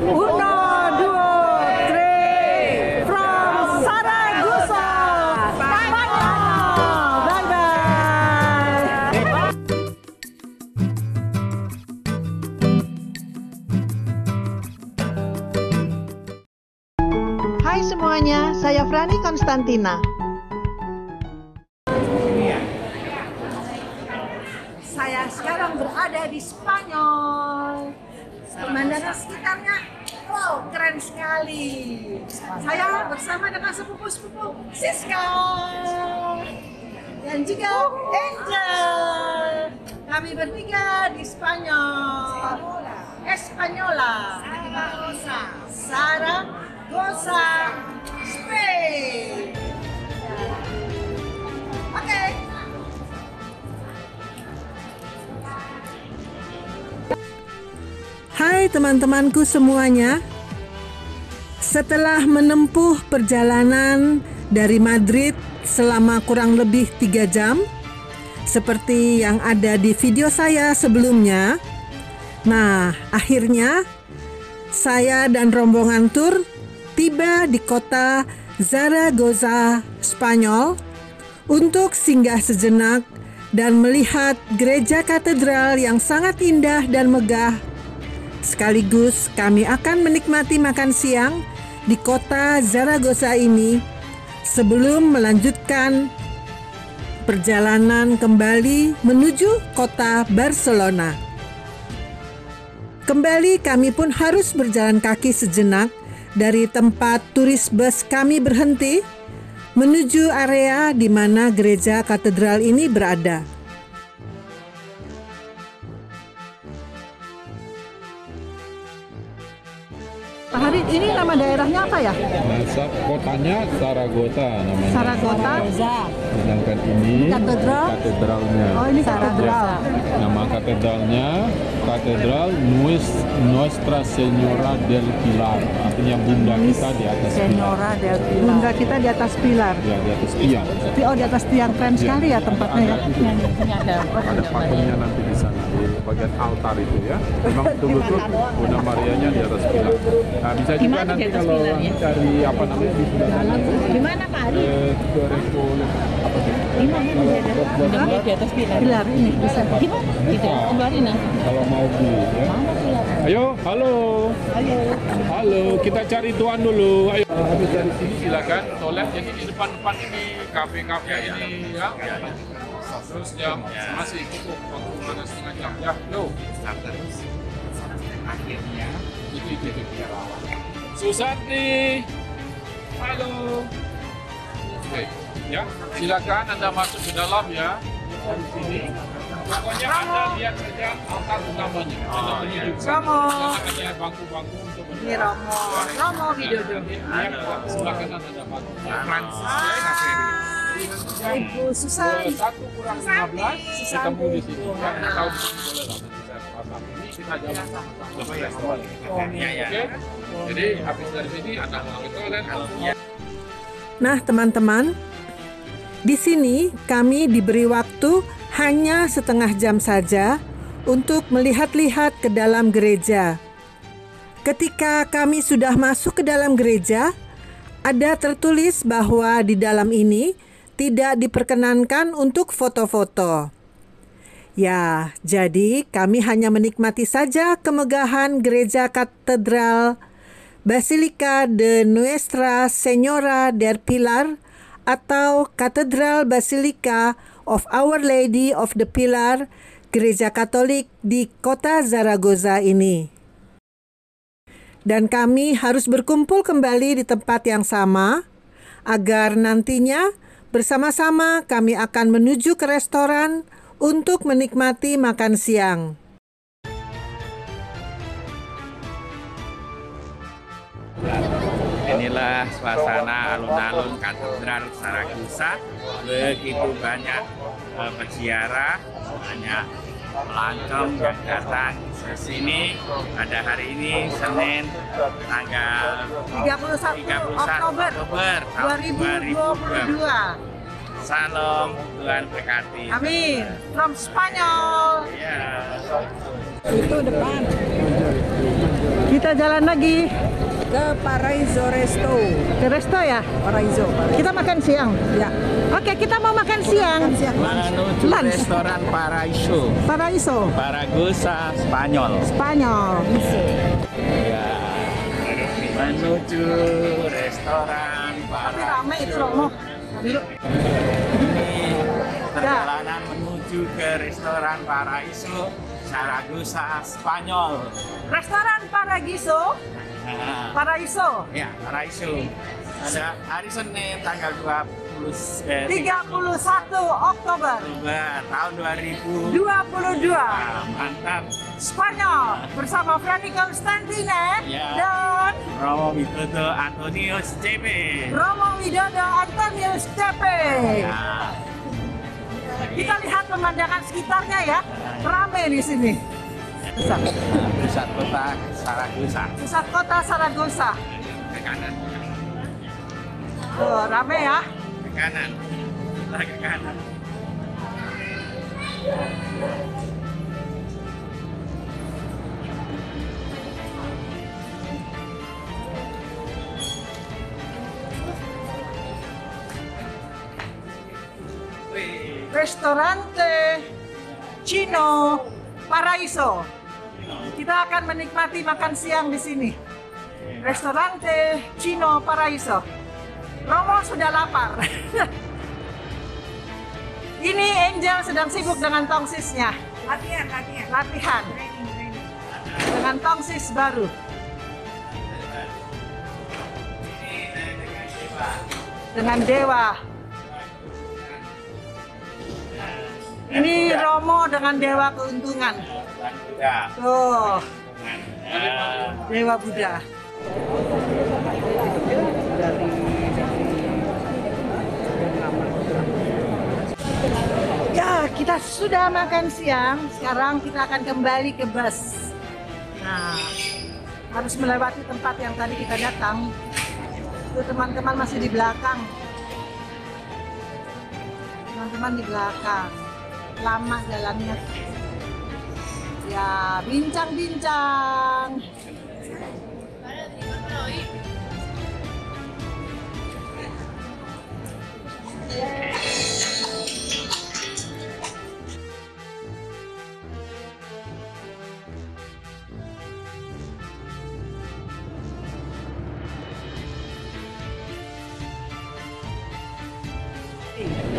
Uno, duo, three, from Saragossa, Spanyol. Bye bye. Hai semuanya, saya Frani Konstantina. Saya sekarang berada di Spanyol. Pemandangan sekitarnya, wow, keren sekali. Saya bersama dengan sepupu-sepupu Siska dan juga Angel. Kami bertiga di Spanyol. Espanyola. Zaragoza, Spain. Hai teman-temanku semuanya. Setelah menempuh perjalanan dari Madrid selama kurang lebih tiga jam, seperti yang ada di video saya sebelumnya. Nah, akhirnya saya dan rombongan tur tiba di kota Zaragoza, Spanyol untuk singgah sejenak dan melihat gereja katedral yang sangat indah dan megah. Sekaligus kami akan menikmati makan siang di kota Zaragoza ini sebelum melanjutkan perjalanan kembali menuju kota Barcelona. Kembali kami pun harus berjalan kaki sejenak dari tempat turis bus kami berhenti menuju area di mana gereja katedral ini berada. Nama daerahnya apa ya? Nah, sa- kotanya Zaragoza namanya. Saragota. Sedangkan ini Katedral? katedralnya. Oh, ini katedral. Nama katedralnya Katedral Nues- Nuestra Señora del Pilar. Artinya bunda kita di atas pilar. Senora del Pilar. Bunda kita di atas pilar. Ya, di atas tiang. Oh, di atas tiang keren sekali ya tempatnya ya. Ada, ada patungnya nanti di sana di bagian altar itu ya. Memang betul-betul Bunda Marianya di atas pilar. Nah, bisa juga Gimana nanti kalau pilar cari apa namanya di sebelah sana Gimana Pak Ari? eh, Torreco, apa sih? Gimana di atas lihat di atas pilar. Pilar ini bisa. Gimana? Gitu. Kemarin nah. kalau mau beli ya. Ayo, halo. Halo. Halo, kita cari tuan dulu. Ayo. Habis dari sini silakan toilet. Jadi di depan-depan ini kafe-kafe ini ya. Terus jam masih cukup waktu mana setengah jam ya. Yo. akhirnya Itu itu itu. Susanti. Halo. Oke, ya. Silakan Anda masuk ke dalam ya. Dari sini. Pokoknya Anda lihat saja altar utamanya. Anda tunjuk. Romo. Ada bangku-bangku untuk Ini Romo. Romo Widodo. Lihat sebelah kanan ada bangku. Francis Ibu Susan. Satu kurang 15 ketemu di tahu sini. Ini kita jalan sama-sama. ya ya Oke? Jadi habis dari sini Anda mau ke toilet. Nah, teman-teman, di sini kami diberi waktu hanya setengah jam saja untuk melihat-lihat ke dalam gereja. Ketika kami sudah masuk ke dalam gereja, ada tertulis bahwa di dalam ini tidak diperkenankan untuk foto-foto. Ya, jadi kami hanya menikmati saja kemegahan gereja katedral Basilica de Nuestra Señora del Pilar atau Katedral Basilica of Our Lady of the Pilar, gereja Katolik di kota Zaragoza ini. Dan kami harus berkumpul kembali di tempat yang sama agar nantinya bersama-sama kami akan menuju ke restoran untuk menikmati makan siang. inilah suasana alun-alun katedral Saragossa begitu banyak eh, peziarah banyak pelancong yang datang ke sini pada hari ini Senin tanggal 31 31 Oktober Oktober tahun 2022. 2022 Salam Tuhan berkati Amin. From Spanyol. ya Itu depan. Kita jalan lagi ke Paraiso Resto. ke resto ya. Paraiso. Paraiso. Kita makan siang. Ya. Oke, kita mau makan siang. Makan siang. Menuju Lunch. restoran Paraiso, Paraiso, Paragusa, Spanyol. Spanyol. Ya. Menuju restoran Paraiso. Ramai itu Romo. Ini perjalanan menuju ke restoran Paraiso, Saragossa, Spanyol. Restoran Paraiso, Nah, Paraiso. ya, Paraiso. Ada hari Senin tanggal 20 eh, 31 Oktober Oktober tahun 2000. 22 Nah, mantap. Spanyol bersama Franny Constantine Ya. dan Romo Widodo Antonius CP. Romo Widodo Antonius TP. Ya, Kita lihat pemandangan sekitarnya ya. Ramai di sini. Pusat, pusat kota Saragossa. pusat kota Saragossa. Ke kanan, Tuh, ramai ya. ke kanan. Kita ke kanan. Wih, Restorante Cino Paraiso. Kita akan menikmati makan siang di sini. Restorante Cino Paraiso. Romo sudah lapar. Ini Angel sedang sibuk dengan tongsisnya. Latihan, latihan. Latihan Training, training. dengan tongsis baru. Dengan dewa. Ini Romo dengan dewa keuntungan. Buddha. Tuh, Eh, dewa Buddha. Ya, kita sudah makan siang. Sekarang kita akan kembali ke bus. Nah, harus melewati tempat yang tadi kita datang. Itu teman-teman masih di belakang. Teman-teman di belakang. Lama jalannya. Ya, bincang-bincang.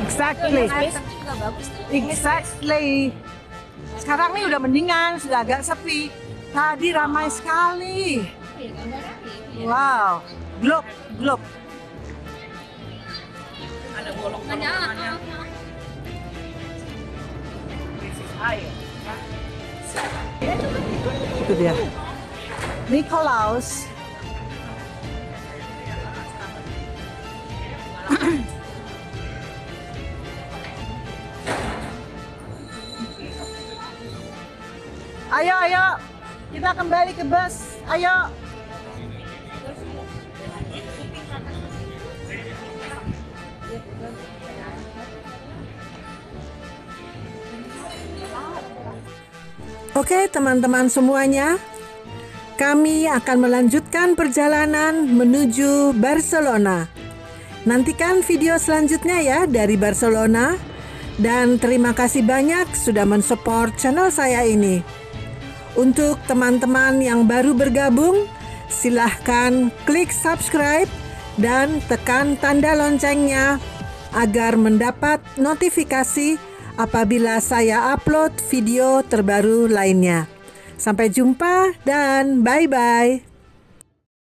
Exactly. Exactly. Sekarang nih udah mendingan, sudah agak sepi. Tadi ramai sekali. Wow, glob, glob. Itu dia. Nikolaus. Ayo, ayo. Kita kembali ke bus. Ayo. Oke, teman-teman semuanya. Kami akan melanjutkan perjalanan menuju Barcelona. Nantikan video selanjutnya ya dari Barcelona. Dan terima kasih banyak sudah mensupport channel saya ini. Untuk teman-teman yang baru bergabung, silahkan klik subscribe dan tekan tanda loncengnya agar mendapat notifikasi apabila saya upload video terbaru lainnya. Sampai jumpa dan bye-bye.